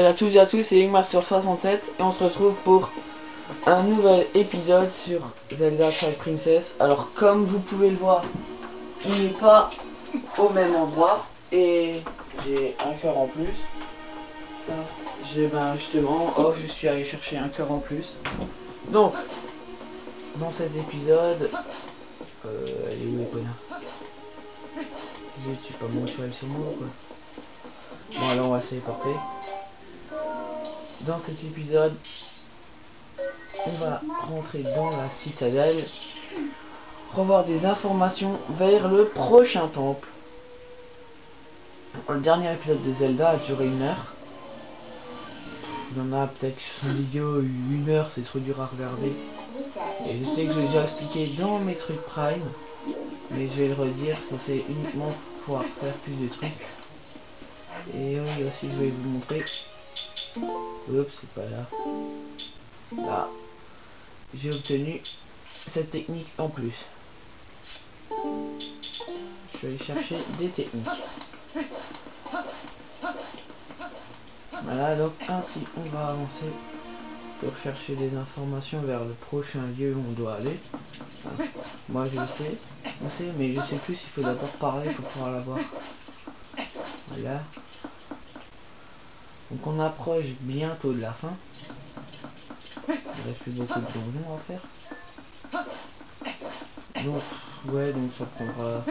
Salut à tous et à tous, c'est Linkmaster67 et on se retrouve pour un nouvel épisode sur Zelda Twilight Princess. Alors comme vous pouvez le voir, on n'est pas au même endroit et j'ai un cœur en plus. J'ai ben justement, oh je suis allé chercher un cœur en plus. Donc, dans cet épisode, euh, elle est où connard Je suis pas mon cheval sur moi quoi? Bon alors on va se porter. Dans cet épisode, on va rentrer dans la citadelle, revoir des informations vers le prochain temple. Le dernier épisode de Zelda a duré une heure. Il y en a peut-être sur son vidéo une heure, c'est trop dur à regarder. Et je sais que j'ai déjà expliqué dans mes trucs Prime, mais je vais le redire, c'était uniquement pour faire plus de trucs. Et oui, aussi je vais vous montrer. Oups, c'est pas là. Là. J'ai obtenu cette technique en plus. Je vais aller chercher des techniques. Voilà, donc ainsi on va avancer pour chercher des informations vers le prochain lieu où on doit aller. moi je sais, je sais, mais je sais plus s'il faut d'abord parler pour pouvoir la voir. Voilà. Donc on approche bientôt de la fin. Il reste plus beaucoup de donjons à faire. Donc, ouais, donc ça prendra...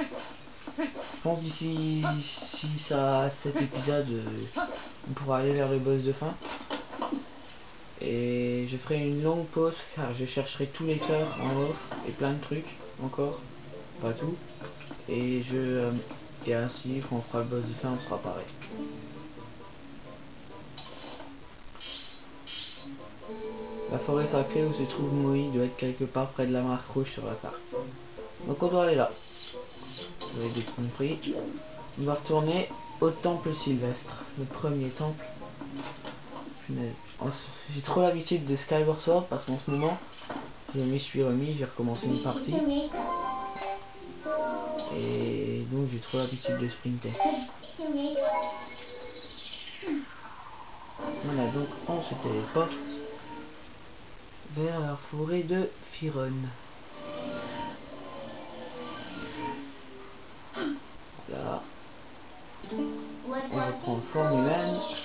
Je pense d'ici si ça cet épisode, on pourra aller vers le boss de fin. Et je ferai une longue pause car je chercherai tous les cœurs en off et plein de trucs encore. Pas tout. Et je... Euh, et ainsi, quand on fera le boss de fin, on sera pareil. La forêt sacrée où se trouve Moï doit être quelque part près de la marque rouge sur la carte. Donc on doit aller là. Vous avez compris. On va retourner au temple sylvestre. Le premier temple. J'ai trop l'habitude de Skyward Sword parce qu'en ce moment, je me suis remis, j'ai recommencé une partie. Et donc j'ai trop l'habitude de sprinter. Voilà, donc on se téléporte vers la forêt de Firon. Là. On reprend Formule 1.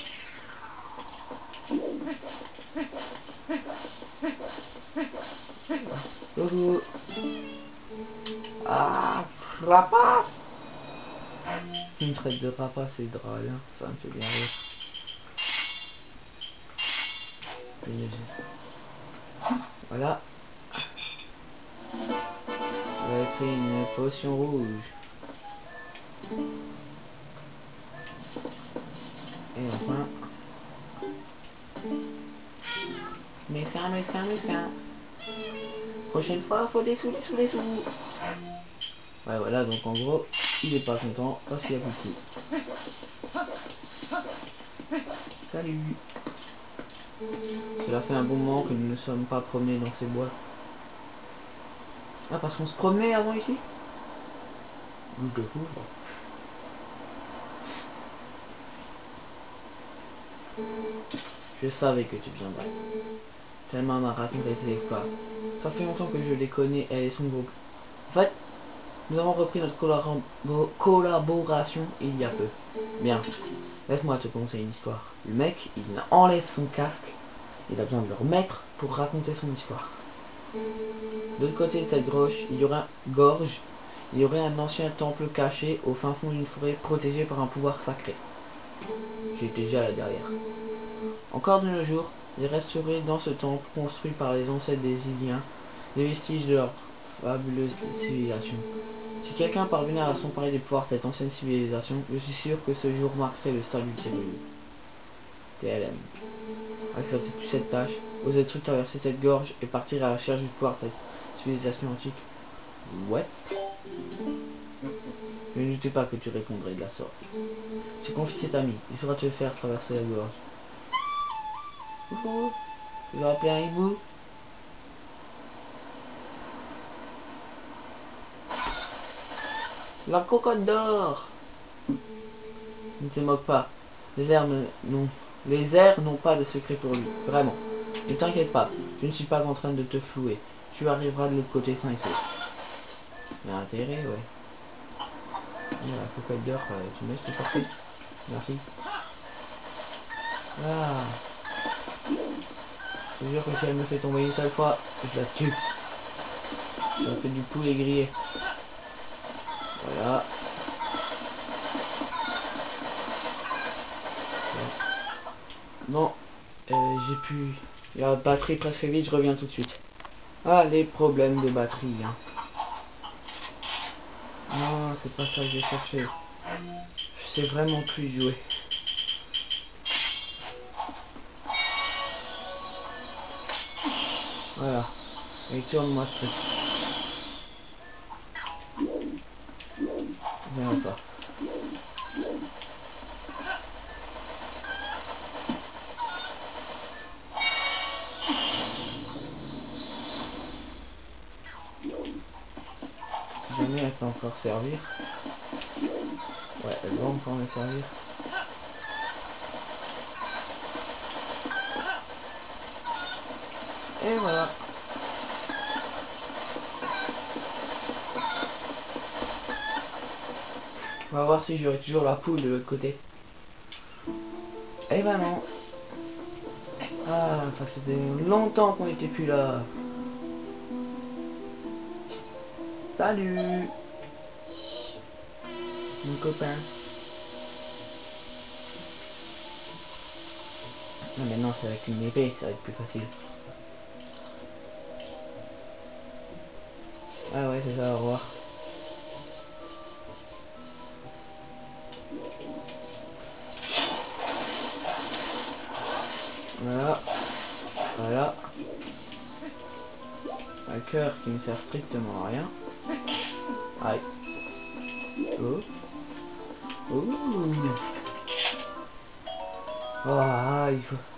Ah, rapace Une traite de rapace c'est drôle, hein. ça me fait bien rire. Voilà. J'avais pris une potion rouge. Et enfin. Mesquin, mesquin, mesquin. Prochaine fois, faut des sous, des sous, des sous. Ouais, voilà, donc en gros, il est pas content parce qu'il a plus Salut cela fait un bon moment que nous ne sommes pas promenés dans ces bois. Ah, parce qu'on se promenait avant ici? Je découvre. Je savais que tu viendrais. Tellement m'a raconté ses exploits. Ça fait longtemps que je les connais, elle et son groupe. En fait, nous avons repris notre collaboration il y a peu. Bien, laisse-moi te conter une histoire. Le mec, il enlève son casque il a besoin de le remettre pour raconter son histoire. De l'autre côté de cette gorge, il y aurait gorge, il y aurait un ancien temple caché au fin fond d'une forêt protégé par un pouvoir sacré. J'étais déjà là derrière. Encore de nos jours, il resterait dans ce temple construit par les ancêtres des Iliens des vestiges de leur fabuleuse civilisation. Si quelqu'un parvenait à s'emparer des pouvoirs de cette ancienne civilisation, je suis sûr que ce jour marquerait le salut de TLM faire toute cette tâche, vous êtes traverser cette gorge et partir à la recherche du pouvoir de cette civilisation antique. Ouais. Ne doutez pas que tu répondrais de la sorte. Tu confies cet ami, il saura te faire traverser la gorge. Coucou, tu veux appeler un hibou? La cocotte d'or Ne te moque pas, les airs n'ont pas de secret pour lui, vraiment. Ne t'inquiète pas, je ne suis pas en train de te flouer. Tu arriveras de l'autre côté sain et sauf. Mais intérêt, ouais. la cocotte d'or, euh, tu me laisses porter Merci. Ah. Je jure que si elle me fait tomber une seule fois, je la tue. Ça fait du poulet grillé. Voilà. Bon, euh, j'ai pu... La batterie presque vide, je reviens tout de suite. Ah, les problèmes de batterie. Hein. Non, c'est pas ça que j'ai cherché. Je sais vraiment plus jouer. Voilà. Et tourne-moi ce. Viens pas. Si jamais elle peut encore servir. Ouais, elle va servir. Et voilà. On va voir si j'aurai toujours la poule de l'autre côté. Et ben non. Ah, ça faisait longtemps qu'on n'était plus là. Salut Mon copain. Non, maintenant c'est avec une épée, ça va être plus facile. Ah ouais, c'est ça, au revoir. Voilà. Voilà. Un cœur qui ne sert strictement à rien. Aïe. Oh. Oh. Oh, il faut...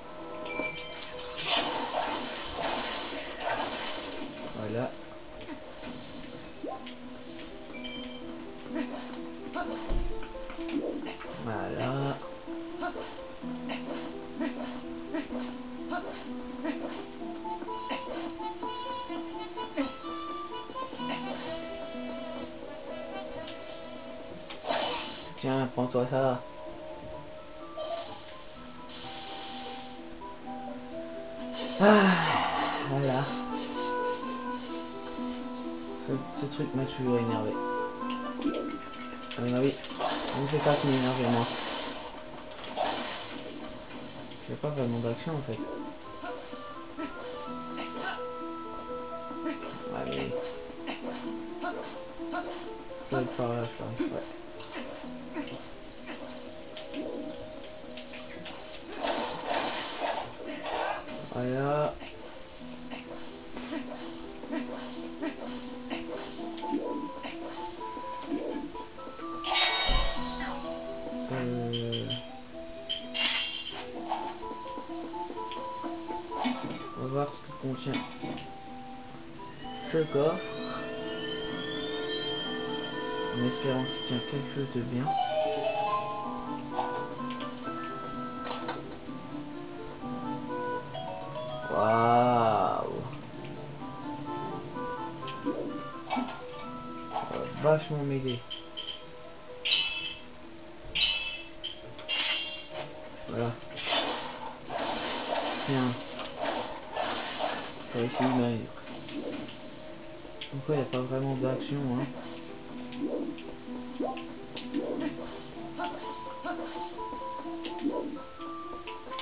Ce, truc m'a toujours énervé. Ah oui, ne sais pas qui m'énerve moi. J'ai pas vraiment d'action en fait. Je. Ouais.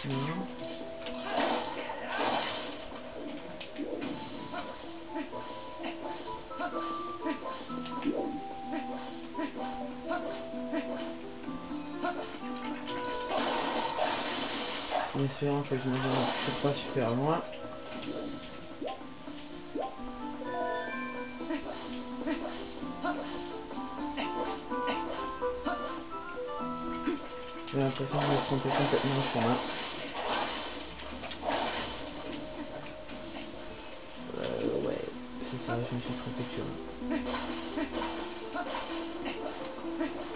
En espérant que je ne vais pas super loin. J'ai l'impression de me tromper complètement le chemin. contre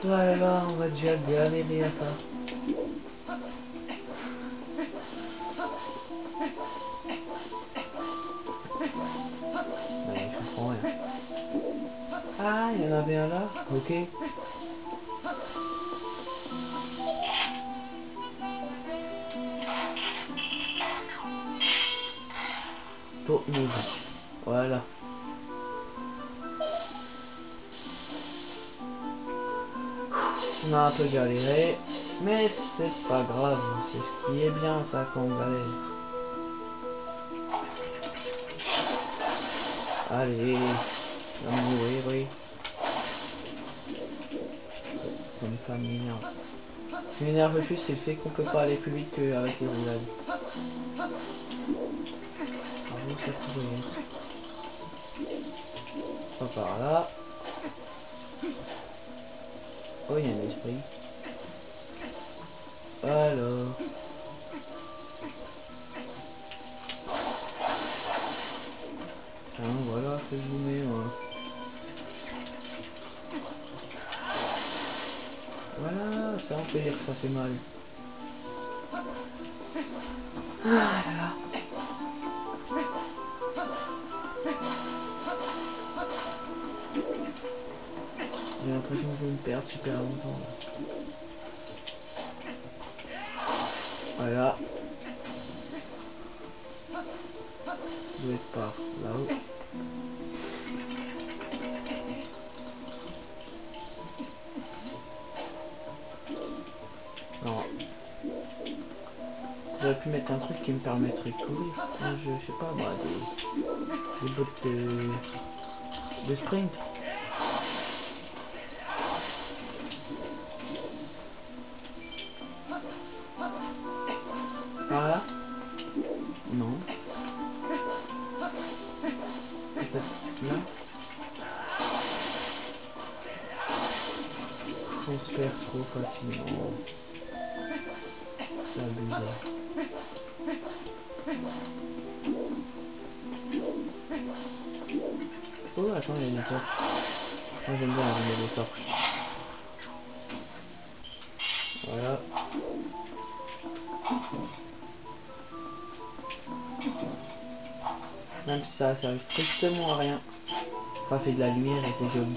Oh là là, on va déjà bien aimer à ça. Ouais, je comprends rien. Ah, il y en avait un là Ok. Pour nous. Un peu galéré, mais c'est pas grave, c'est ce qui est bien ça qu'on galère. Allez, on va mourir, oui. Comme ça m'énerve. Ce qui m'énerve plus, c'est le fait qu'on peut pas aller plus vite qu'avec les roulades. Bravo, ça. Pas par là. Oh, il un esprit. Alors. Tiens, voilà que je vous mets, moi. Voilà, ça on peut dire que ça fait mal. Ah super longtemps. Là. Voilà. Ça doit être par là-haut. J'aurais pu mettre un truc qui me permettrait de courir. Je, je sais pas moi, des, des bottes de, de sprint. Trop facilement. C'est. Oh, attends, il y a une torche. Moi j'aime bien les torches. Voilà. Même si ça sert strictement à rien. Ça fait de la lumière et c'est joli.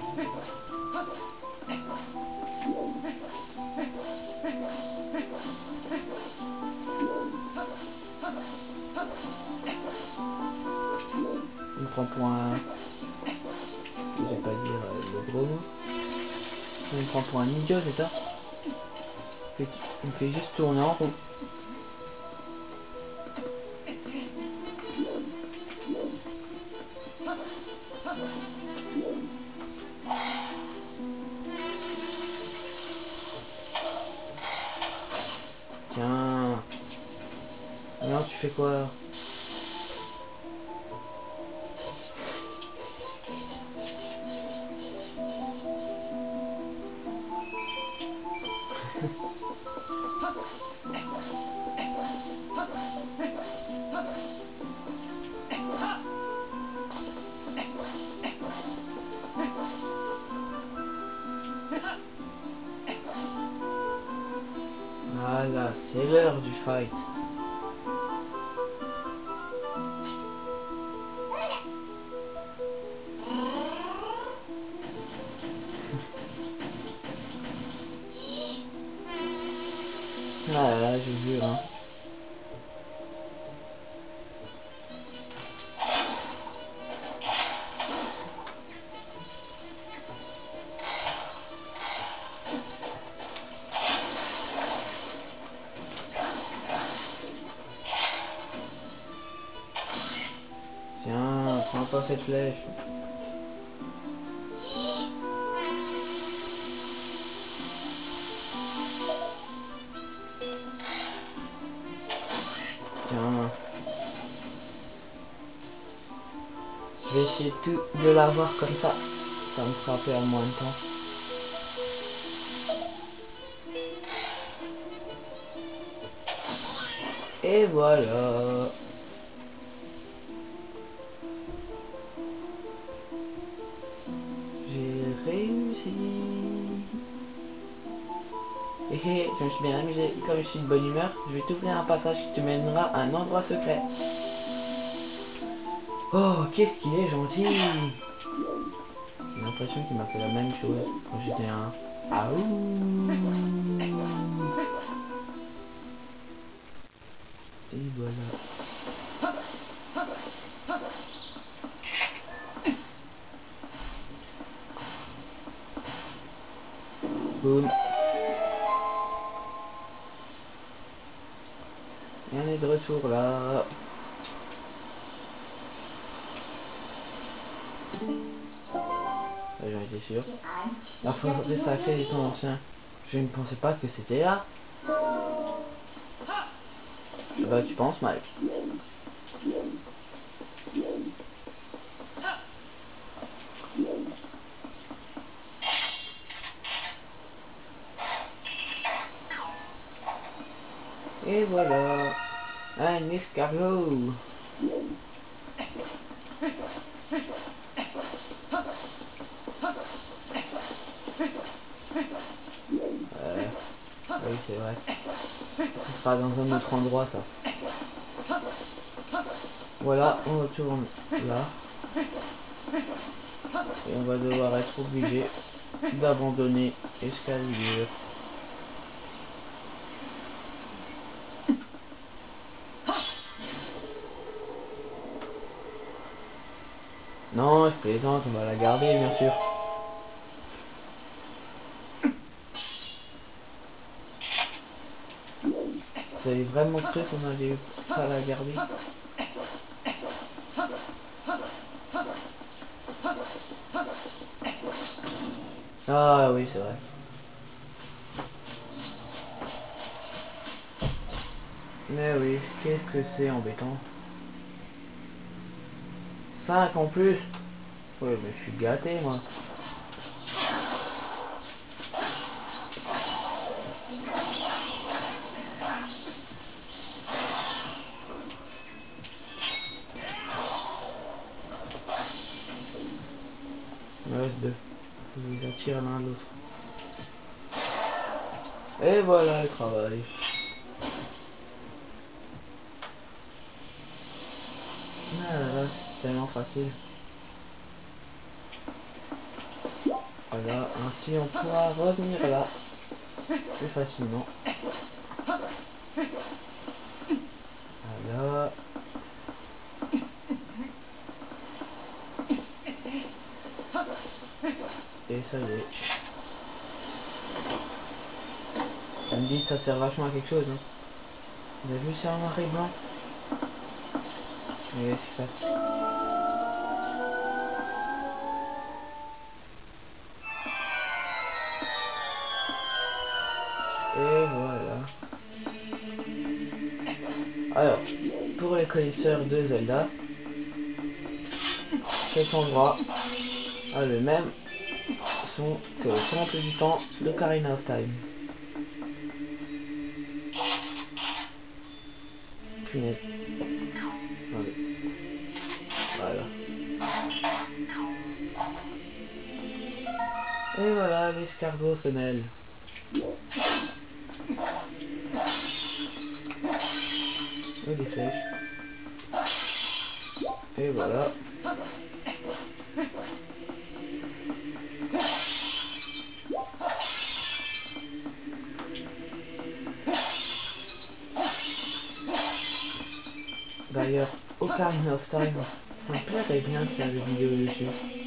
Pour un idiot, c'est ça? Il me fait juste tourner en rond. Flèche. Tiens. Je vais essayer tout de l'avoir comme ça. Ça me fera perdre moins de temps. Et voilà. Je suis bien amusé. Comme je suis de bonne humeur, je vais t'ouvrir un passage qui te mènera à un endroit secret. Oh, qu'est-ce qu'il est gentil N'importe l'impression qu'il m'a fait la même chose quand j'étais un... Ah sûr. La forêt sacrée temps anciens. Je ne pensais pas que c'était là. Bah tu penses Mike Et voilà Un escargot Euh, Ce sera dans un autre endroit ça. Voilà, on retourne là. Et on va devoir être obligé d'abandonner Escalier. Non, je plaisante, on va la garder bien sûr. Vous avez vraiment cru qu'on allait pas la garder Ah oui, c'est vrai. Mais oui, qu'est-ce que c'est embêtant 5 en plus Ouais, mais je suis gâté, moi. Et voilà le travail. Ah là là, c'est tellement facile. Voilà, ainsi on pourra revenir là plus facilement. Voilà. Et ça y est. Ça sert vachement à quelque chose. Hein. Vous avez vu ça en noir et blanc Et voilà. Alors, pour les connaisseurs de Zelda, cet endroit a le même son que le temple du temps de Karina of Time. Voilà. Et voilà l'escargot femelle. Des flèches. Et voilà. Ocarina of Time, ça me plairait bien de faire des vidéos dessus.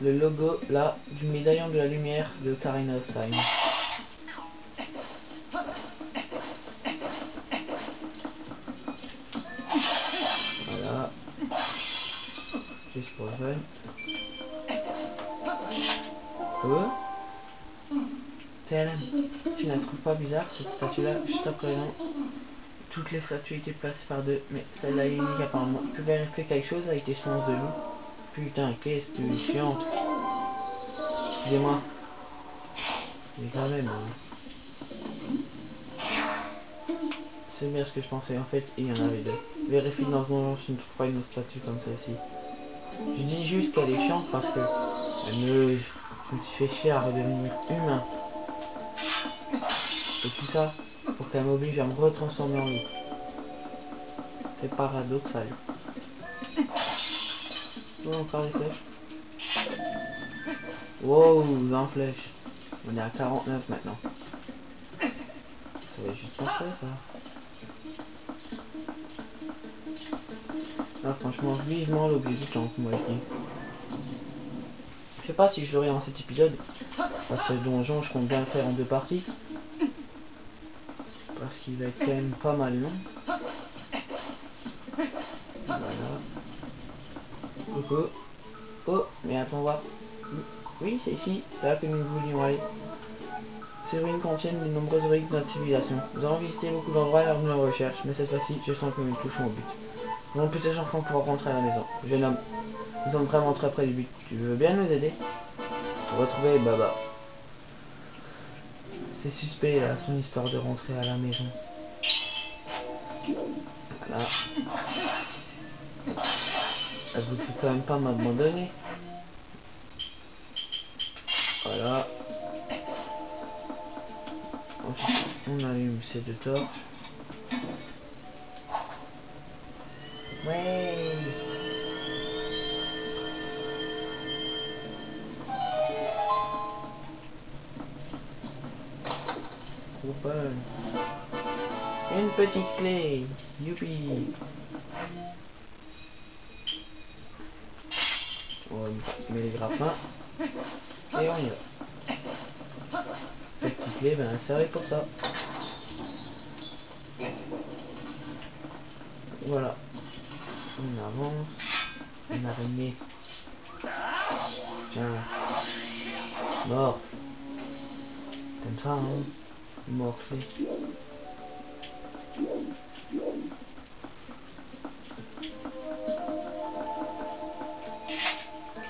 Le logo là du médaillon de la lumière de Karina of Time. Voilà. Juste pour le fun. Tu ne la trouves pas bizarre cette statue-là? Juste après non. Toutes les statues étaient placées par deux, mais celle-là est unique apparemment. Tu peux vérifier quelque chose avec tes sens de loup Putain, qu'est-ce que tu es chiante Excusez-moi. Mais quand même... hein. C'est bien ce que je pensais. En fait, il y en avait deux. Vérifie dans ce moment, je ne trouve pas une autre statue comme celle-ci. Je dis juste qu'elle est chiante parce que elle me, fait chier à redevenir humain. Et tout ça pour qu'elle m'oblige à me retransformer en loup. C'est paradoxal. Encore des flèches. Wow, 20 flèches. On est à 49 maintenant. Ça va juste parfait ça. Ah, franchement, vivement l'objet du temps, moi je dis. Je sais pas si je l'aurai dans cet épisode. Parce que le donjon, je compte bien le faire en deux parties. Parce qu'il va être quand même pas mal long. Voilà. Oh, mais attends voir. Oui, c'est ici. C'est là que nous voulions aller. Ces ruines contiennent de nombreuses reliques de notre civilisation. Nous avons visité beaucoup d'endroits lors de nos recherches, mais cette fois-ci, je sens que nous touchons au but. Mon petit enfant pourra rentrer à la maison. Jeune homme, nous sommes vraiment très près du but. Tu veux bien nous aider? Pour retrouver Baba. C'est suspect là, son histoire de rentrer à la maison. Voilà. Quand même pas m'abandonner. Voilà. Ensuite, on allume ces deux torches. Ouais. Open. Une petite clé. Youpi. On met les grappins. Et on y va. Cette petite clé, ben, elle servait pour ça. Voilà. On avance. Une araignée. Tiens. Mort. T'aimes ça, hein Morflé.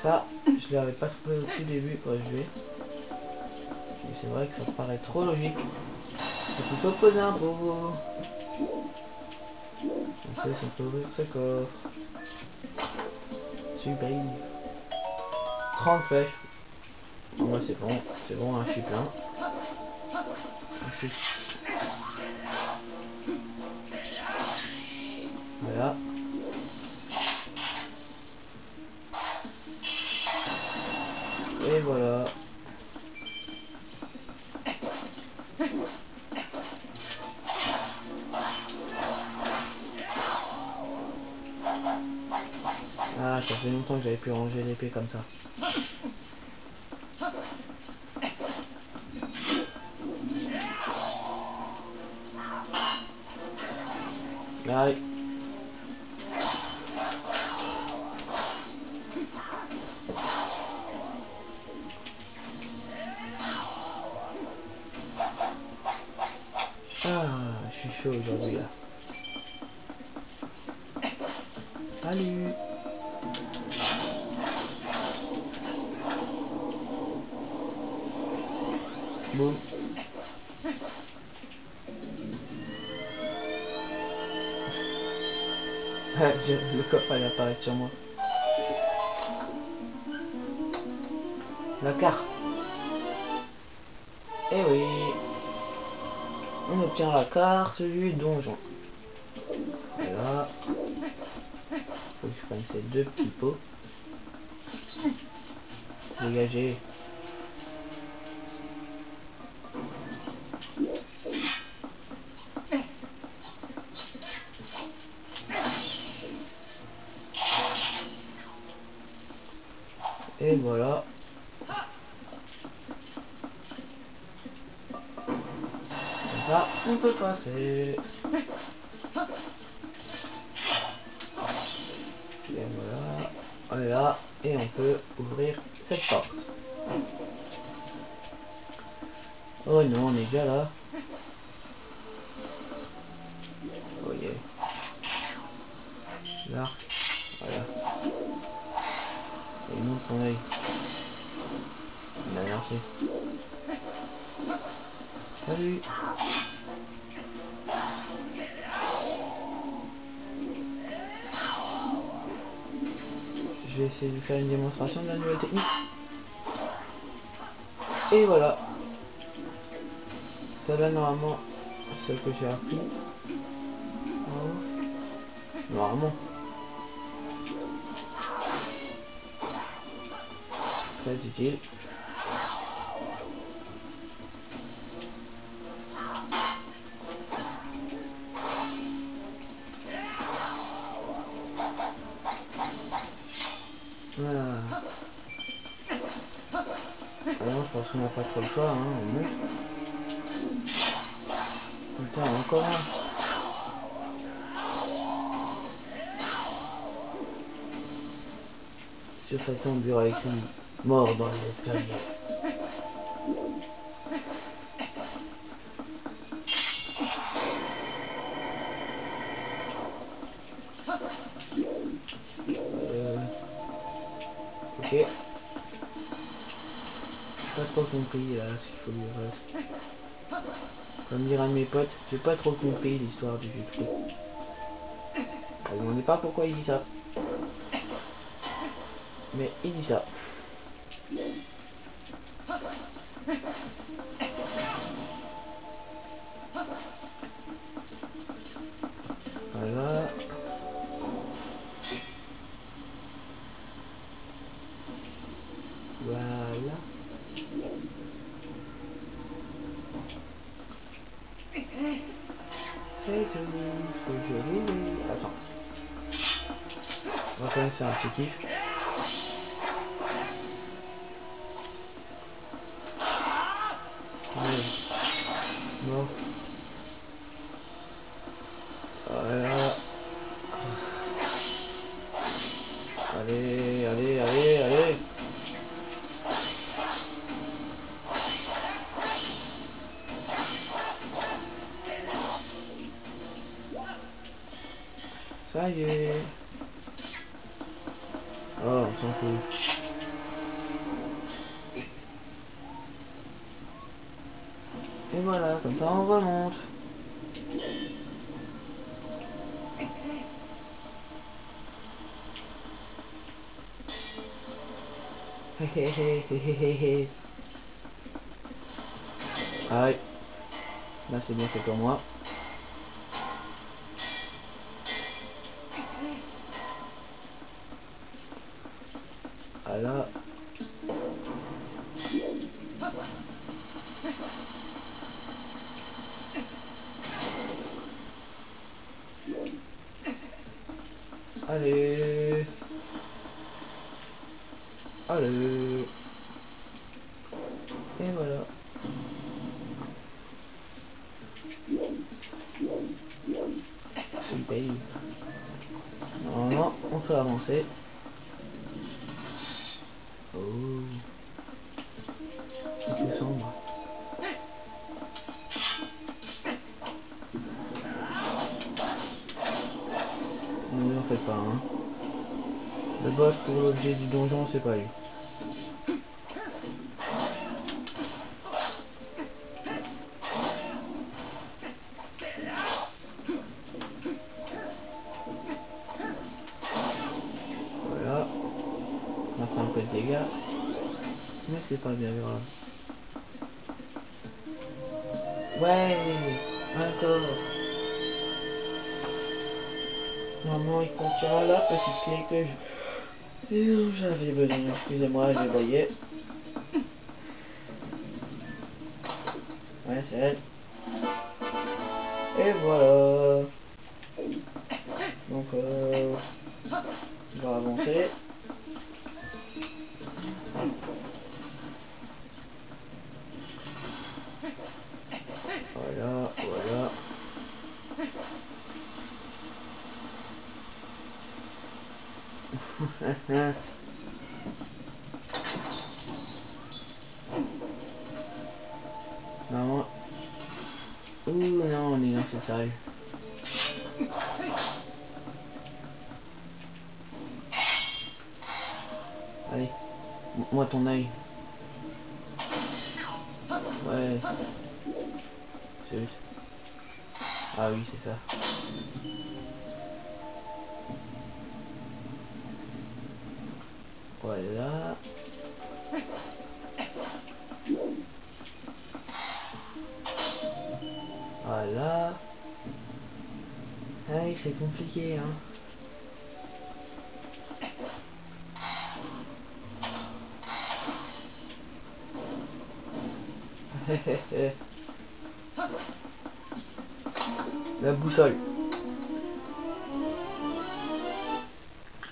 Ça, je l'avais pas trouvé au tout début quand je vais. C'est vrai que ça paraît trop logique. Il faut poser un pot. En plus, on peut ouvrir ce coffre. Super. 30 flèches. Moi c'est bon, c'est bon, hein, je suis plein. Pu ranger sur moi. La carte. Eh oui. On obtient la carte du donjon. Voilà. Faut que je prenne ces deux petits pots. Dégagez. Peut essayer de faire une démonstration de la nouvelle technique. Et voilà. Celle-là, normalement, celle que j'ai appris. Oh. Normalement. Très utile. Cette sombre avec écrit mort dans les escaliers. Euh... Ok. Pas trop compris là ce qu'il faut lui fasse. Comme dire de mes potes, j'ai pas trop compris l'histoire du jeu me demandez pas pourquoi il dit ça. Mais il dit ça. Voilà. On remonte. Hé hé hé hé hé hé hé. Aïe. Là c'est bien fait pour moi. Un peu de dégâts. Mais c'est pas bien grave. Ouais Encore Maman, il contient la petite clé que je... J'avais besoin, excusez-moi, je voyais. Ouais, c'est elle. Et voilà. Voilà. Ah oui, c'est compliqué, hein. La boussole.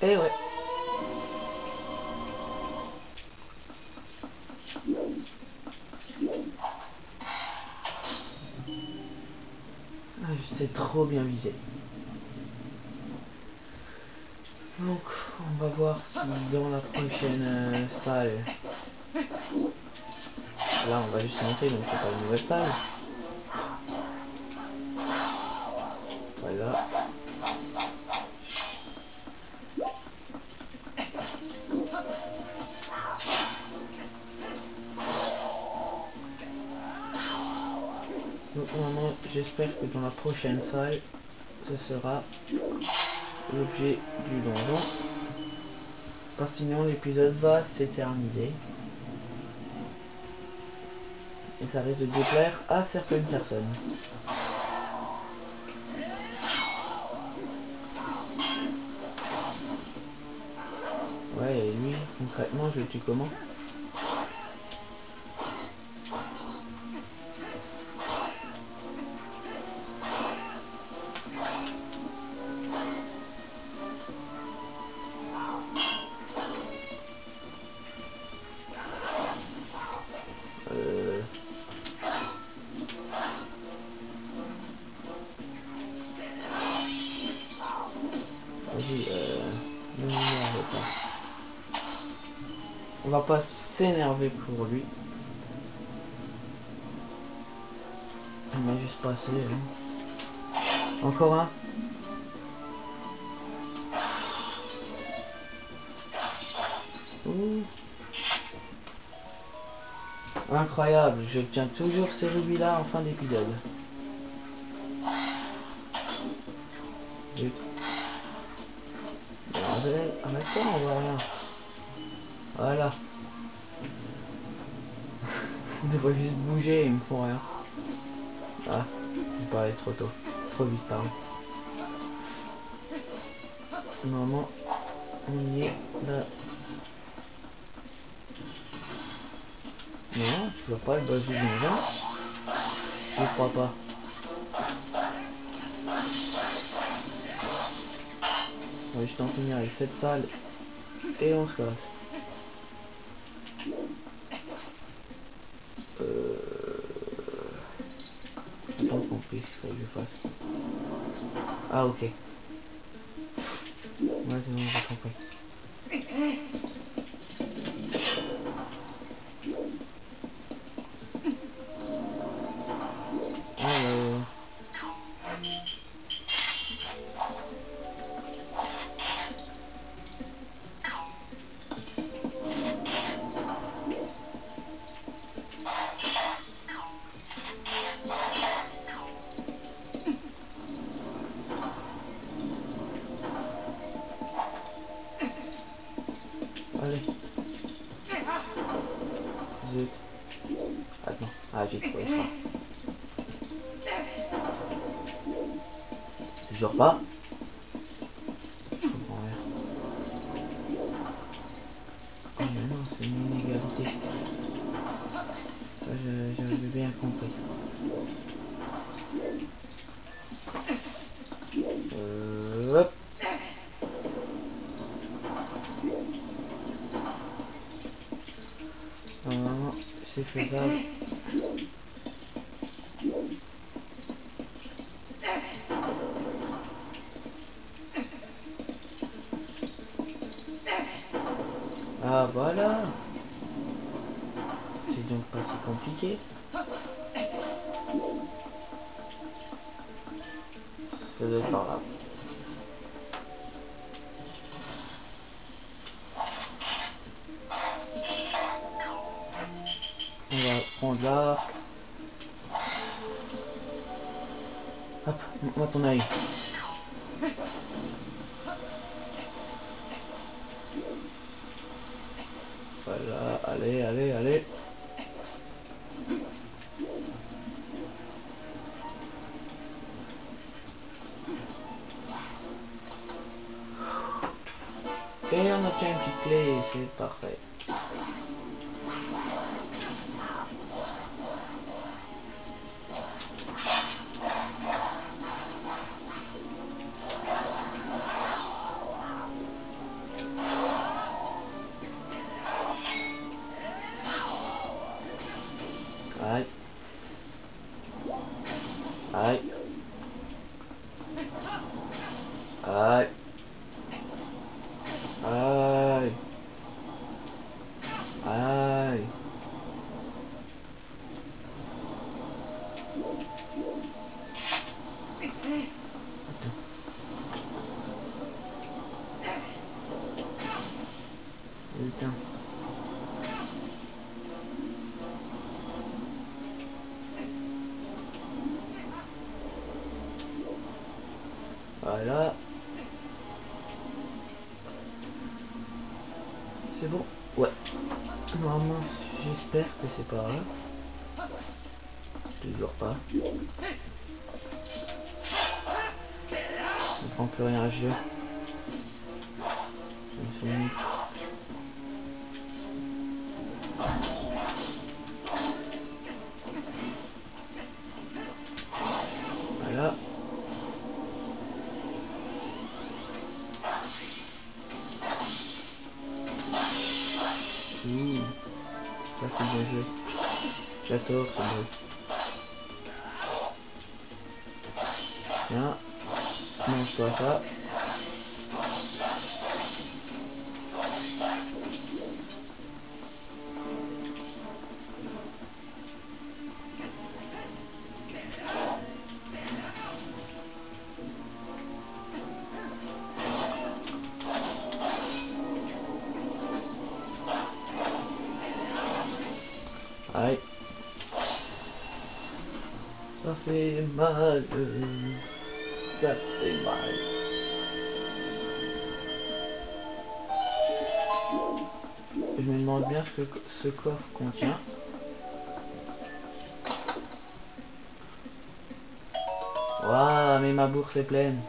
Eh ouais. Bien viser. Donc, on va voir si dans la prochaine euh, salle... Là, on va juste monter, donc c'est pas une nouvelle salle. Prochaine salle, ce sera l'objet du donjon. Parce que sinon, l'épisode va s'éterniser. Et ça risque de déplaire à certaines personnes. Ouais, et lui, concrètement, je le tue comment? Pour lui. On m'a juste passé. Hein. Encore un Ouh. Incroyable, je tiens toujours ces rubis là en fin d'épisode. Mais Arrête, arrête-toi, on voit rien. Voilà. Devrait juste bouger, ils me font rien. Ah, j'ai pas allé trop tôt. Trop vite, pardon. Normalement, on y est là. Non, tu vois pas le boss du donjon Je crois pas. On va juste en finir avec cette salle et on se casse. Compris ce qu'il faut que je fasse. Ah ok. Ouais c'est bon, j'ai compris. C'est faisable. right. Je me demande bien ce que ce coffre contient. Waouh, mais ma bourse est pleine.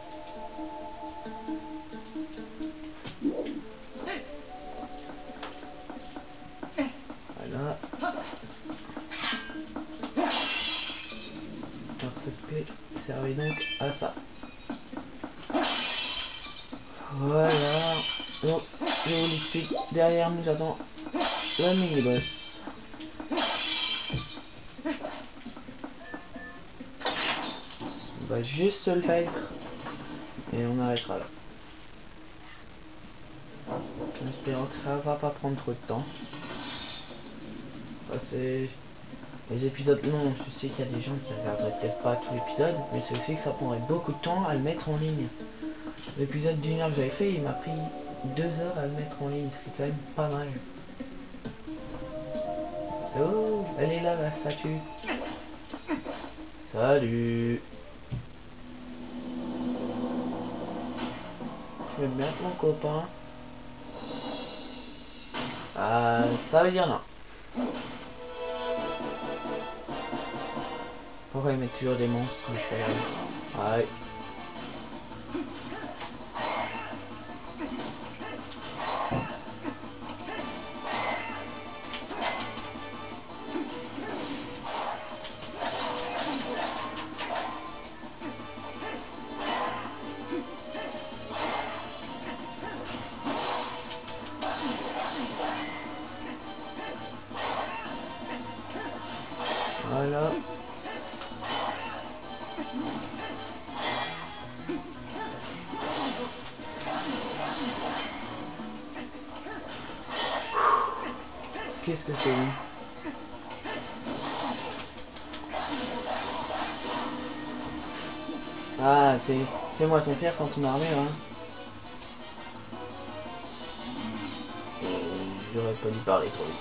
De temps. C'est les épisodes longs, je sais qu'il y a des gens qui regarderaient peut-être pas tout l'épisode, mais c'est aussi que ça prendrait beaucoup de temps à le mettre en ligne. L'épisode d'une heure que j'avais fait, il m'a pris deux heures à le mettre en ligne, c'est quand même pas mal. Oh, elle est là la statue. Salut. Je vais mettre mon copain. Ah, ça veut dire non. Pourquoi ils mettent toujours des monstres Ouais. Sans ton armée, hein. J'aurais pas dû parler trop vite.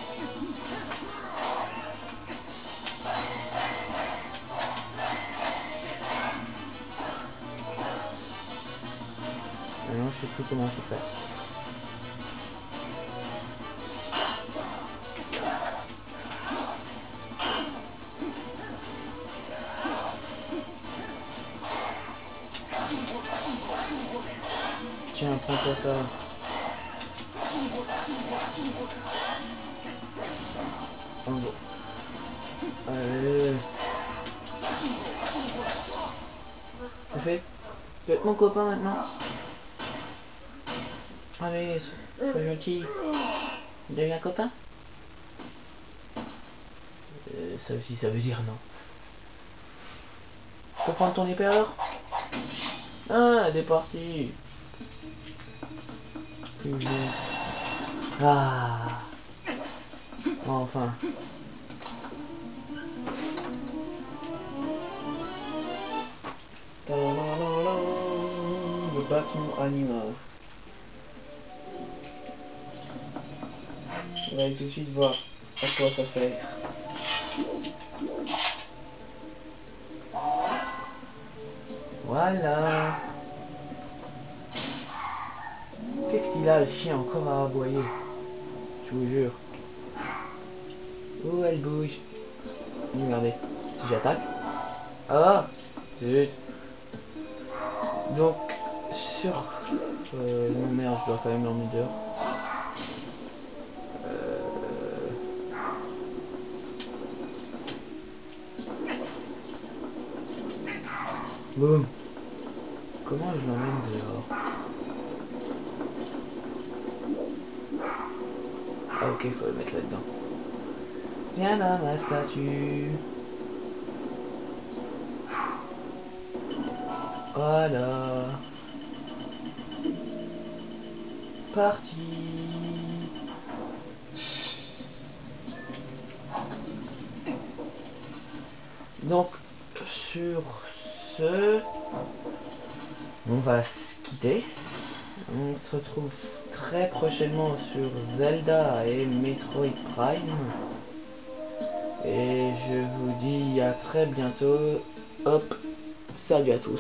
Maintenant, je sais plus comment tout faire. Tiens, prends-toi ça. Gros. Allez. C'est fait Tu être mon copain maintenant Allez, sois gentil. Deviens copain euh, Ça aussi, ça veut dire non. Tu peux prendre ton alors Ah, elle est partie. Ah. Enfin. Le bâton animal. On va tout de suite voir à quoi ça sert. Voilà. Le chien encore à aboyer Je vous jure. Oh elle bouge. Regardez. Si j'attaque. Ah Zut. Donc sur... Euh, merde, je dois quand même l'emmener dehors. Euh... Boum. Comment je l'emmène dehors Ah ok, faut le mettre là-dedans. Viens là, ma statue. Voilà. Parti. Donc, sur ce, on va se quitter. On se retrouve très prochainement sur Zelda et Metroid Prime. Et je vous dis à très bientôt. Hop, salut à tous.